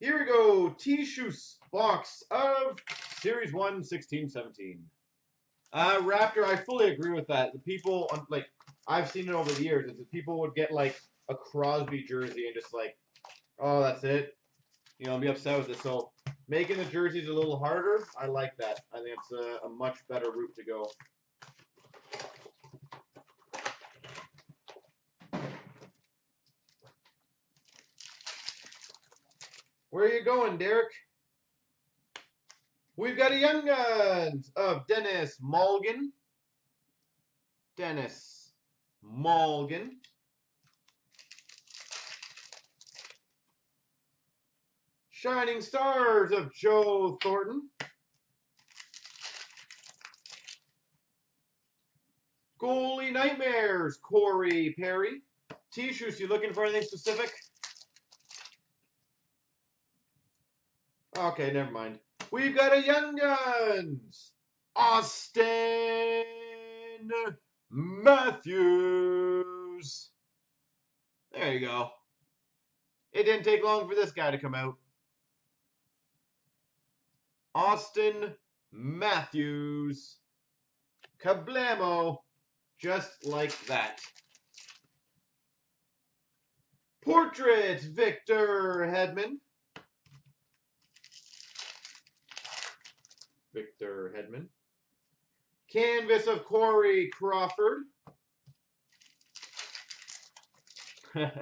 Here we go. Tschus box of Series 1, 16, 17. Uh, Raptor, I fully agree with that. The people, um, like, I've seen it over the years, is that people would get, like, a Crosby jersey and just, like, oh, that's it. You know, be upset with it. So, making the jerseys a little harder, I like that. I think it's a, a much better route to go. Where are you going, Derek? We've got a Young Guns of Denis Malgin. Denis Malgin. Shining Stars of Joe Thornton. Goalie Nightmares, Corey Perry. T-shirts, you looking for anything specific? Okay, never mind. We've got a Young Guns. Auston Matthews. There you go. It didn't take long for this guy to come out. Auston Matthews. Kablamo. Just like that. Portrait Victor Hedman. Victor Hedman. Canvas of Corey Crawford.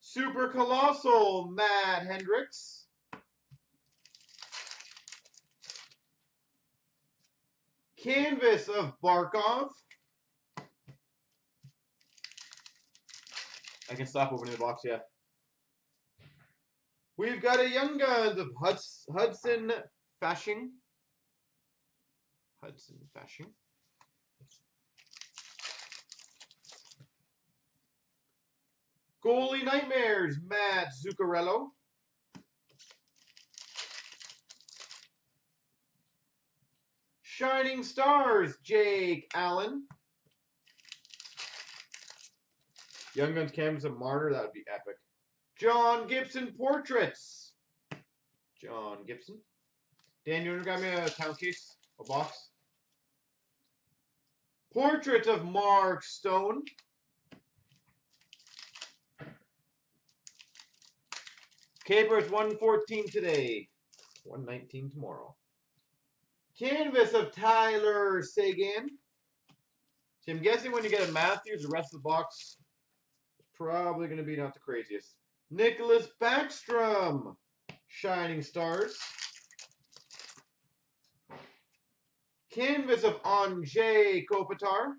Super Colossal Matt Hendricks. Canvas of Barkov. I can stop opening the box, yeah. We've got a Young Guns of Hudson Fasching. Hudson Fasching. Goalie Nightmares, Matt Zuccarello. Shining Stars, Jake Allen. Young Guns Canvas of Marner, that would be epic. John Gibson Portraits. John Gibson. Dan, you want to grab me a town case, a box? Portrait of Mark Stone. Capers 114 today, 119 tomorrow. Canvas of Tyler Seguin. See, I'm guessing when you get a Matthews, the rest of the box is probably going to be not the craziest. Nicklas Backstrom. Shining Stars. Canvas of Anze Kopitar.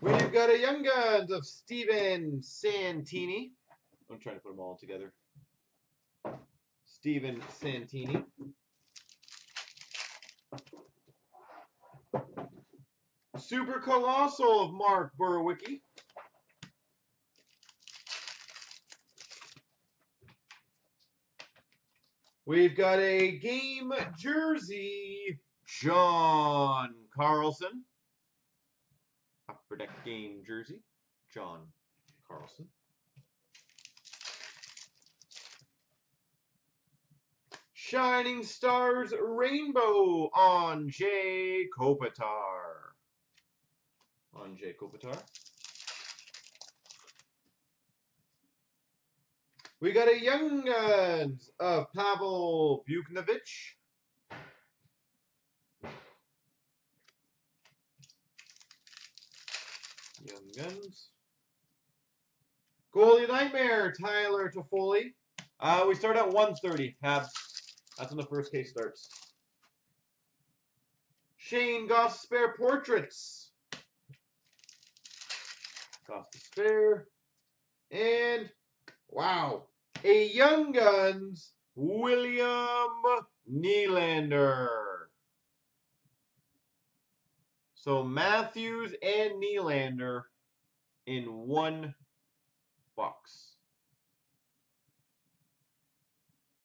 We've got a Young Guns of Steven Santini. I'm trying to put them all together. Steven Santini. Super Colossal of Mark Borowiecki. We've got a game jersey, John Carlson. Upper Deck game jersey, John Carlson. Shining Stars Rainbow Anze Kopitar. Anze Kopitar. We got a Young Guns of Pavel Buchnevich. Young Guns. Goalie Nightmare, Tyler Toffoli. Uh, we start at 130, Habs. That's when the first case starts. Shayne Gostisbehere Portraits. Goss Spare. And, wow, a Young Guns, William Nylander. So Matthews and Nylander in one box.